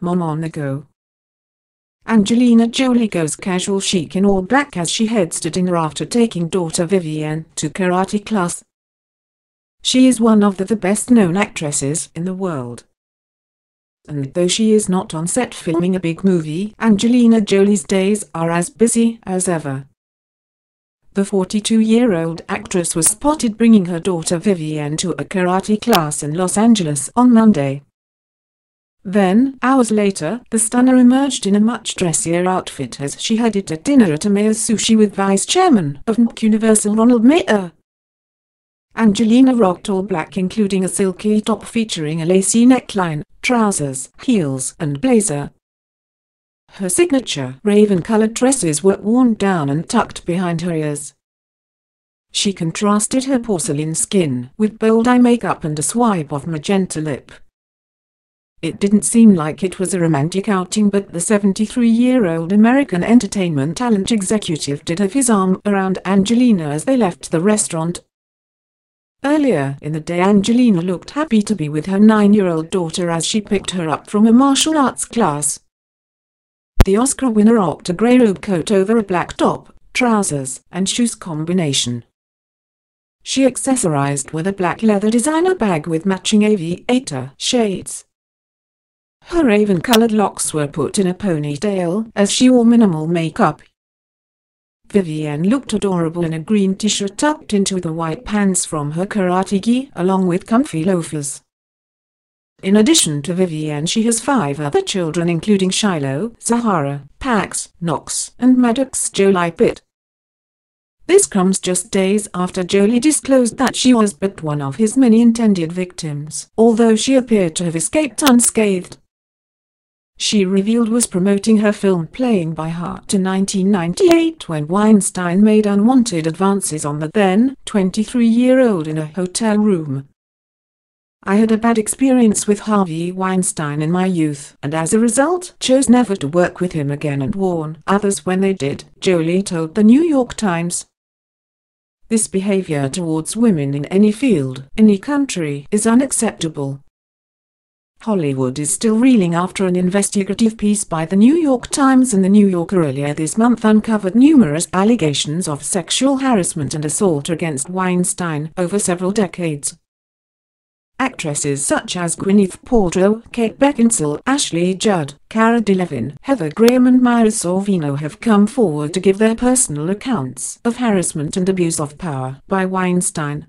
Mom on the Go. Angelina Jolie goes casual chic in all black as she heads to dinner after taking daughter Vivienne to karate class. She is one of the, the best known actresses in the world. And though she is not on set filming a big movie, Angelina Jolie's days are as busy as ever. The 42-year-old actress was spotted bringing her daughter Vivienne to a karate class in Los Angeles on Monday. Then, hours later, the stunner emerged in a much dressier outfit as she headed to dinner at a Amaya's Sushi with Vice Chairman of NBC Universal Ronald Meyer. Angelina rocked all black including a silky top featuring a lacy neckline, trousers, heels and blazer. Her signature raven-colored dresses were worn down and tucked behind her ears. She contrasted her porcelain skin with bold eye makeup and a swipe of magenta lip. It didn't seem like it was a romantic outing but the 73-year-old American entertainment talent executive did have his arm around Angelina as they left the restaurant. Earlier in the day Angelina looked happy to be with her nine-year-old daughter as she picked her up from a martial arts class. The Oscar winner rocked a grey robe coat over a black top, trousers, and shoes combination. She accessorized with a black leather designer bag with matching aviator shades. Her raven-colored locks were put in a ponytail as she wore minimal makeup. Vivienne looked adorable in a green t-shirt tucked into the white pants from her karate gi along with comfy loafers. In addition to Vivienne she has five other children including Shiloh, Zahara, Pax, Knox, and Maddox Jolie Pitt. This comes just days after Jolie disclosed that she was but one of his many intended victims, although she appeared to have escaped unscathed she revealed was promoting her film Playing by Heart in 1998 when Weinstein made unwanted advances on the then 23-year-old in a hotel room. I had a bad experience with Harvey Weinstein in my youth and as a result chose never to work with him again and warn others when they did, Jolie told the New York Times. This behavior towards women in any field, any country, is unacceptable. Hollywood is still reeling after an investigative piece by the New York Times and the New Yorker earlier this month uncovered numerous allegations of sexual harassment and assault against Weinstein over several decades. Actresses such as Gwyneth Paltrow, Kate Beckinsale, Ashley Judd, Cara Delevingne, Heather Graham and Mira Sorvino have come forward to give their personal accounts of harassment and abuse of power by Weinstein.